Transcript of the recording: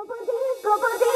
Go, go, go,